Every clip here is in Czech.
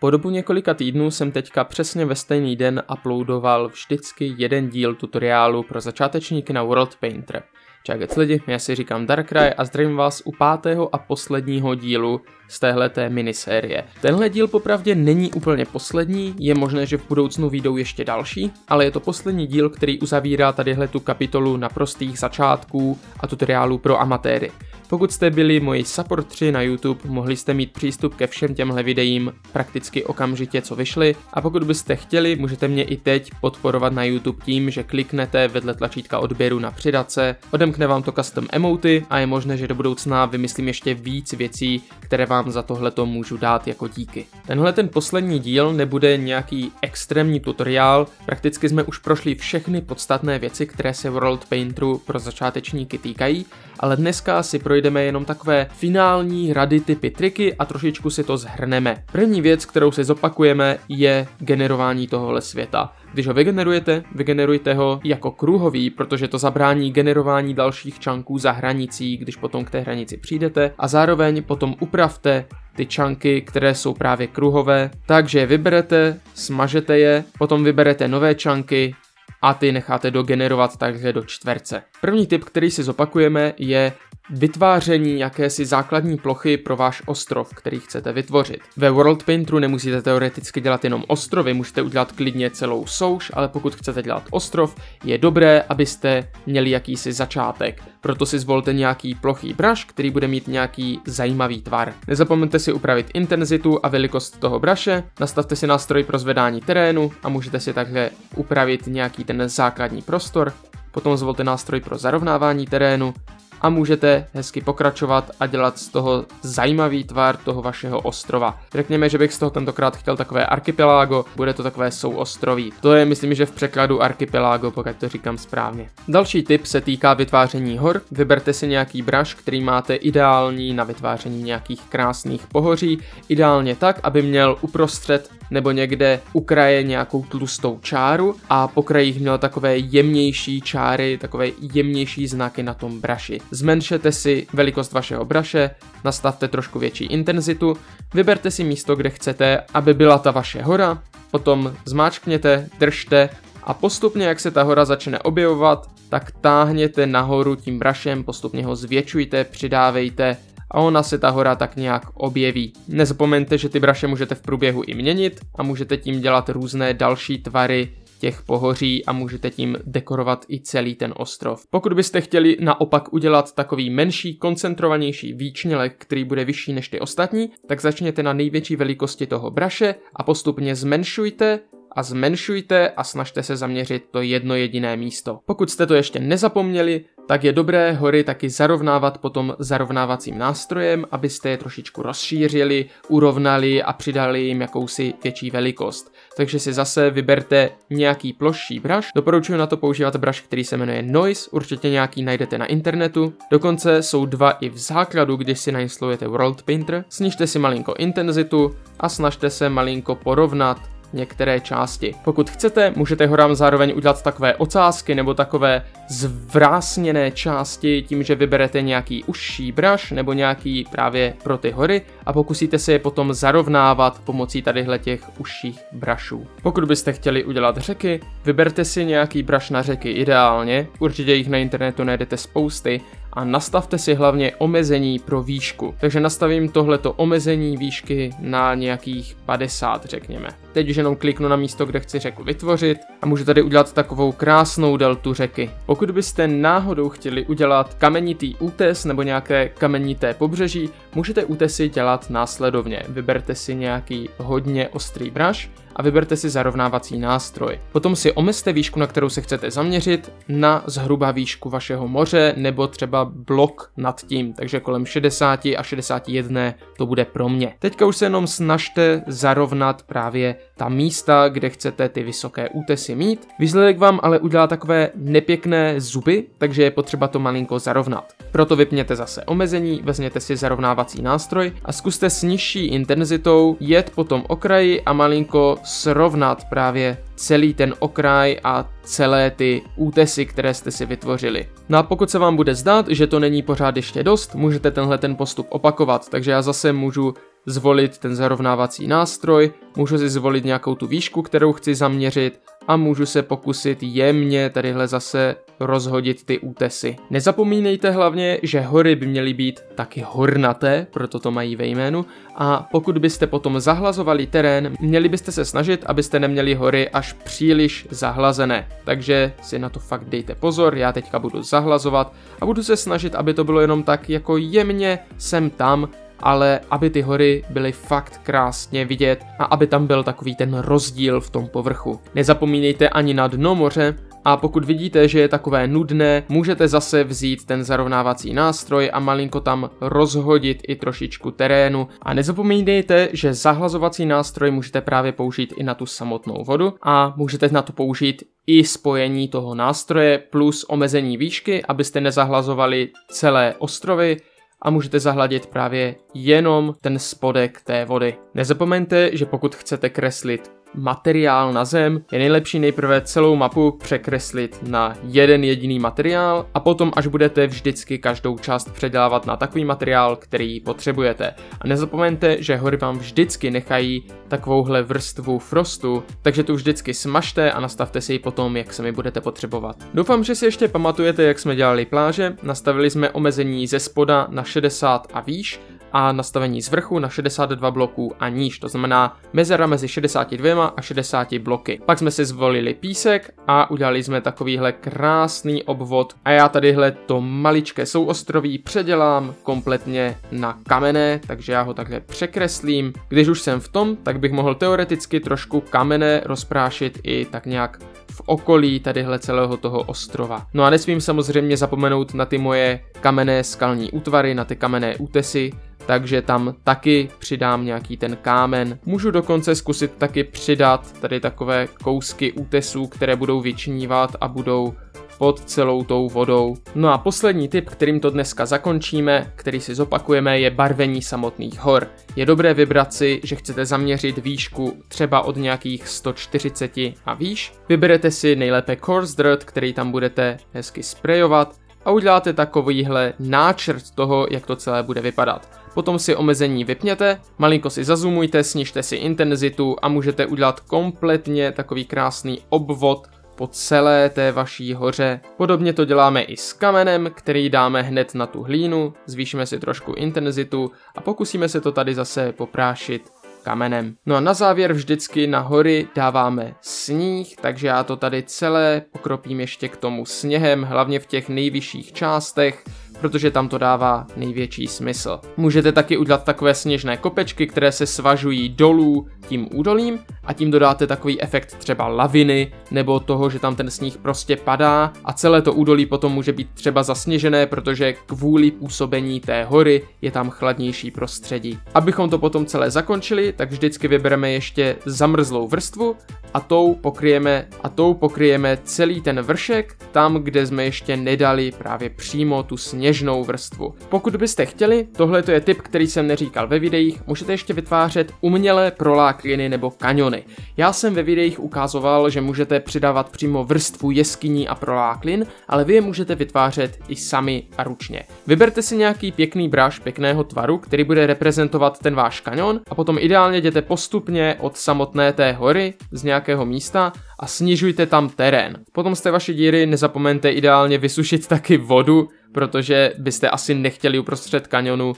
Po dobu několika týdnů jsem teďka přesně ve stejný den uploadoval vždycky jeden díl tutoriálu pro začátečníky na World Painter. Čaget lidi, já si říkám Darkrai a zdravím vás u pátého a posledního dílu z téhleté minisérie. Tenhle díl popravdě není úplně poslední, je možné, že v budoucnu výjdou ještě další, ale je to poslední díl, který uzavírá tadyhle tu kapitolu naprostých začátků a tutoriálů pro amatéry. Pokud jste byli moji supportři na YouTube, mohli jste mít přístup ke všem těmhle videím prakticky okamžitě, co vyšly. A pokud byste chtěli, můžete mě i teď podporovat na YouTube tím, že kliknete vedle tlačítka odběru na přidat se, odemkne vám to custom emoty a je možné, že do budoucna vymyslím ještě víc věcí, které vám za tohleto můžu dát jako díky. Tenhle ten poslední díl nebude nějaký extrémní tutoriál, prakticky jsme už prošli všechny podstatné věci, které se World Painteru pro začátečníky týkají, ale dneska si projdeme jenom takové finální rady, typy, triky a trošičku si to zhrneme. První věc, kterou si zopakujeme, je generování tohohle světa. Když ho vygenerujete, vygenerujte ho jako kruhový, protože to zabrání generování dalších čanků za hranicí, když potom k té hranici přijdete a zároveň potom upravte ty čanky, které jsou právě kruhové, takže je vyberete, smažete je, potom vyberete nové čanky, a ty necháte dogenerovat takže do čtverce. První tip, který si zopakujeme, je vytváření jakési základní plochy pro váš ostrov, který chcete vytvořit. Ve World Painteru nemusíte teoreticky dělat jenom ostrovy, můžete udělat klidně celou souš, ale pokud chcete dělat ostrov, je dobré, abyste měli jakýsi začátek. Proto si zvolte nějaký plochý brush, který bude mít nějaký zajímavý tvar. Nezapomeňte si upravit intenzitu a velikost toho braše, nastavte si nástroj pro zvedání terénu a můžete si takhle upravit nějaký ten základní prostor, potom zvolte nástroj pro zarovnávání terénu a můžete hezky pokračovat a dělat z toho zajímavý tvar toho vašeho ostrova. Řekněme, že bych z toho tentokrát chtěl takové archipelágo, bude to takové souostroví. To je myslím, že v překladu archipelágo, pokud to říkám správně. Další tip se týká vytváření hor. Vyberte si nějaký brush, který máte ideální na vytváření nějakých krásných pohoří, ideálně tak, aby měl uprostřed nebo někde u kraje nějakou tlustou čáru a po krajích měl takové jemnější čáry, takové jemnější znaky na tom braši. Zmenšete si velikost vašeho braše, nastavte trošku větší intenzitu, vyberte si místo, kde chcete, aby byla ta vaše hora, potom zmáčkněte, držte a postupně, jak se ta hora začne objevovat, tak táhněte nahoru tím brašem, postupně ho zvětšujte, přidávejte a ona se ta hora tak nějak objeví. Nezapomeňte, že ty braše můžete v průběhu i měnit a můžete tím dělat různé další tvary těch pohoří a můžete tím dekorovat i celý ten ostrov. Pokud byste chtěli naopak udělat takový menší, koncentrovanější výčnělek, který bude vyšší než ty ostatní, tak začněte na největší velikosti toho braše a postupně zmenšujte a zmenšujte a snažte se zaměřit to jedno jediné místo. Pokud jste to ještě nezapomněli, tak je dobré hory taky zarovnávat potom zarovnávacím nástrojem, abyste je trošičku rozšířili, urovnali a přidali jim jakousi větší velikost. Takže si zase vyberte nějaký plošší brush. Doporučuji na to používat brush, který se jmenuje Noise, určitě nějaký najdete na internetu. Dokonce jsou dva i v základu, když si nainstalujete World Painter. Snižte si malinko intenzitu a snažte se malinko porovnat některé části. Pokud chcete, můžete horám zároveň udělat takové ocásky nebo takové zvrásněné části tím, že vyberete nějaký užší brush nebo nějaký právě pro ty hory a pokusíte se je potom zarovnávat pomocí tadyhle těch užších brushů. Pokud byste chtěli udělat řeky, vyberte si nějaký brush na řeky ideálně, určitě jich na internetu najdete spousty a nastavte si hlavně omezení pro výšku. Takže nastavím tohleto omezení výšky na nějakých 50, řekněme. Teď už jenom kliknu na místo, kde chci řeku vytvořit a můžu tady udělat takovou krásnou deltu řeky. Pokud byste náhodou chtěli udělat kamenitý útes nebo nějaké kamenité pobřeží, můžete útesy dělat následovně. Vyberte si nějaký hodně ostrý brush a vyberte si zarovnávací nástroj. Potom si omezte výšku, na kterou se chcete zaměřit, na zhruba výšku vašeho moře nebo třeba blok nad tím, takže kolem 60 a 61 to bude pro mě. Teďka už se jenom snažte zarovnat právě ta místa, kde chcete ty vysoké útesy mít. Výsledek vám ale udělá takové nepěkné zuby, takže je potřeba to malinko zarovnat. Proto vypněte zase omezení, vezměte si zarovnávací nástroj a zkuste s nižší intenzitou jet po tom okraji a malinko srovnat právě celý ten okraj a celé ty útesy, které jste si vytvořili. No a pokud se vám bude zdát, že to není pořád ještě dost, můžete tenhle ten postup opakovat, takže já zase můžu zvolit ten zarovnávací nástroj, můžu si zvolit nějakou tu výšku, kterou chci zaměřit a můžu se pokusit jemně tadyhle zase rozhodit ty útesy. Nezapomínejte hlavně, že hory by měly být taky hornaté, proto to mají ve jménu, a pokud byste potom zahlazovali terén, měli byste se snažit, abyste neměli hory až příliš zahlazené. Takže si na to fakt dejte pozor, já teďka budu zahlazovat a budu se snažit, aby to bylo jenom tak jako jemně sem tam, ale aby ty hory byly fakt krásně vidět a aby tam byl takový ten rozdíl v tom povrchu. Nezapomínejte ani na dno moře, a pokud vidíte, že je takové nudné, můžete zase vzít ten zarovnávací nástroj a malinko tam rozhodit i trošičku terénu. A nezapomínejte, že zahlazovací nástroj můžete právě použít i na tu samotnou vodu a můžete na to použít i spojení toho nástroje plus omezení výšky, abyste nezahlazovali celé ostrovy, a můžete zahladit právě jenom ten spodek té vody. Nezapomeňte, že pokud chcete kreslit materiál na zem, je nejlepší nejprve celou mapu překreslit na jeden jediný materiál a potom až budete vždycky každou část předělávat na takový materiál, který potřebujete. A nezapomeňte, že hory vám vždycky nechají takovouhle vrstvu frostu, takže tu vždycky smažte a nastavte si ji potom, jak se mi budete potřebovat. Doufám, že si ještě pamatujete, jak jsme dělali pláže. Nastavili jsme omezení ze spoda na 60 a výš a nastavení z vrchu na 62 bloků a níž, to znamená mezera mezi 62 a 60 bloky. Pak jsme si zvolili písek a udělali jsme takovýhle krásný obvod a já tadyhle to maličké souostroví předělám kompletně na kamenné, takže já ho takhle překreslím. Když už jsem v tom, tak bych mohl teoreticky trošku kamene rozprášit i tak nějak v okolí tadyhle celého toho ostrova. No a nesmím samozřejmě zapomenout na ty moje kamenné skalní útvary, na ty kamenné útesy, takže tam taky přidám nějaký ten kámen. Můžu dokonce zkusit taky přidat tady takové kousky útesů, které budou vyčnívat a budou pod celou tou vodou. No a poslední tip, kterým to dneska zakončíme, který si zopakujeme, je barvení samotných hor. Je dobré vybrat si, že chcete zaměřit výšku třeba od nějakých 140 a výš. Vyberete si nejlépe coarse dirt, který tam budete hezky sprejovat a uděláte takovýhle náčrt toho, jak to celé bude vypadat. Potom si omezení vypněte, malinko si zazumujte, snižte si intenzitu a můžete udělat kompletně takový krásný obvod po celé té vaší hoře. Podobně to děláme i s kamenem, který dáme hned na tu hlínu, zvýšíme si trošku intenzitu a pokusíme se to tady zase poprášit kamenem. No a na závěr vždycky na hory dáváme sníh, takže já to tady celé pokropím ještě k tomu sněhem, hlavně v těch nejvyšších částech, protože tam to dává největší smysl. Můžete taky udělat takové sněžné kopečky, které se svažují dolů tím údolím a tím dodáte takový efekt třeba laviny nebo toho, že tam ten sníh prostě padá a celé to údolí potom může být třeba zasněžené, protože kvůli působení té hory je tam chladnější prostředí. Abychom to potom celé zakončili, tak vždycky vybereme ještě zamrzlou vrstvu a tou pokryjeme a tou pokryjeme celý ten vršek tam, kde jsme ještě nedali právě přímo tu sněžnou vrstvu. Pokud byste chtěli, tohle je tip, který jsem neříkal ve videích, můžete ještě vytvářet umělé prolákliny nebo kaniony. Já jsem ve videích ukázoval, že můžete přidávat přímo vrstvu jeskyní a proláklin, ale vy je můžete vytvářet i sami a ručně. Vyberte si nějaký pěkný braš pěkného tvaru, který bude reprezentovat ten váš kanion a potom ideálně jděte postupně od samotné té hory z nějakého místa a snižujte tam terén. Potom z té vaší díry nezapomeňte ideálně vysušit taky vodu, protože byste asi nechtěli uprostřed kanionu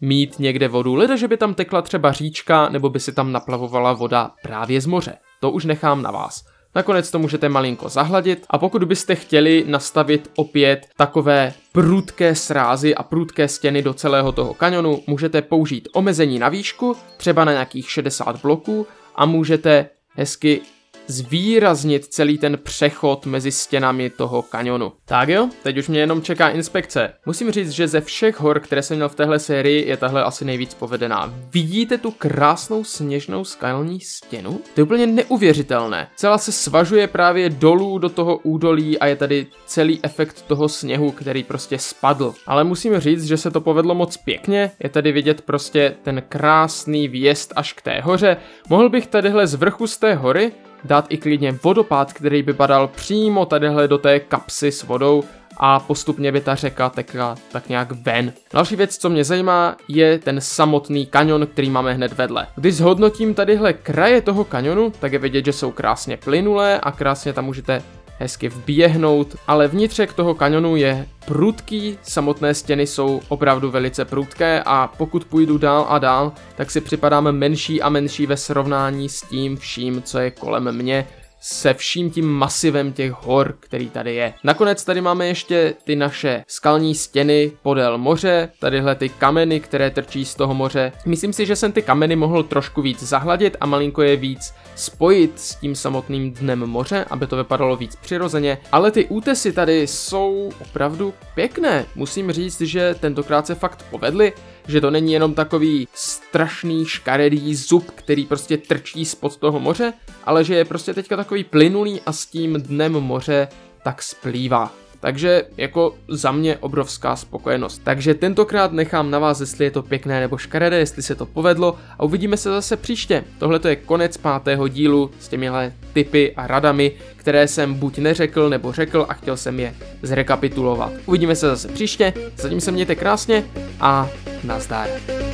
mít někde vodu, leda, že by tam tekla třeba říčka, nebo by si tam naplavovala voda právě z moře. To už nechám na vás. Nakonec to můžete malinko zahladit a pokud byste chtěli nastavit opět takové prudké srázy a prudké stěny do celého toho kanionu, můžete použít omezení na výšku, třeba na nějakých 60 bloků a můžete hezky zvýraznit celý ten přechod mezi stěnami toho kanionu. Tak jo, teď už mě jenom čeká inspekce. Musím říct, že ze všech hor, které jsem měl v téhle sérii, je tahle asi nejvíc povedená. Vidíte tu krásnou sněžnou skalní stěnu? To je úplně neuvěřitelné. Celá se svažuje právě dolů do toho údolí a je tady celý efekt toho sněhu, který prostě spadl. Ale musím říct, že se to povedlo moc pěkně, je tady vidět prostě ten krásný výjezd až k té hoře. Mohl bych tadyhle z vrchu z té hory dát i klidně vodopád, který by padal přímo tadyhle do té kapsy s vodou a postupně by ta řeka tekla tak nějak ven. Další věc, co mě zajímá, je ten samotný kanion, který máme hned vedle. Když zhodnotím tadyhle kraje toho kanionu, tak je vidět, že jsou krásně plynulé a krásně tam můžete hezky vběhnout, ale vnitřek toho kanionu je prudký, samotné stěny jsou opravdu velice prudké a pokud půjdu dál a dál, tak si připadám menší a menší ve srovnání s tím vším, co je kolem mě, se vším tím masivem těch hor, který tady je. Nakonec tady máme ještě ty naše skalní stěny podél moře, tadyhle ty kameny, které trčí z toho moře. Myslím si, že jsem ty kameny mohl trošku víc zahladit a malinko je víc spojit s tím samotným dnem moře, aby to vypadalo víc přirozeně, ale ty útesy tady jsou opravdu pěkné. Musím říct, že tentokrát se fakt povedly, že to není jenom takový strašný škaredý zub, který prostě trčí spod toho moře, ale že je prostě teďka takový plynulý a s tím dnem moře tak splývá. Takže jako za mě obrovská spokojenost. Takže tentokrát nechám na vás, jestli je to pěkné nebo škaredé, jestli se to povedlo a uvidíme se zase příště. Tohle je konec pátého dílu s těmihle tipy a radami, které jsem buď neřekl nebo řekl a chtěl jsem je zrekapitulovat. Uvidíme se zase příště, zatím se mějte krásně a nazdar.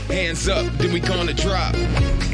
Hands up, then we gonna drop.